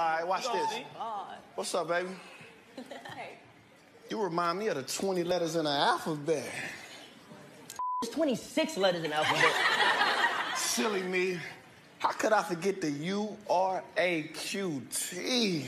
All right, watch this. What's up, baby? You remind me of the 20 letters in the alphabet. It's 26 letters in the alphabet. Silly me. How could I forget the U R A Q T?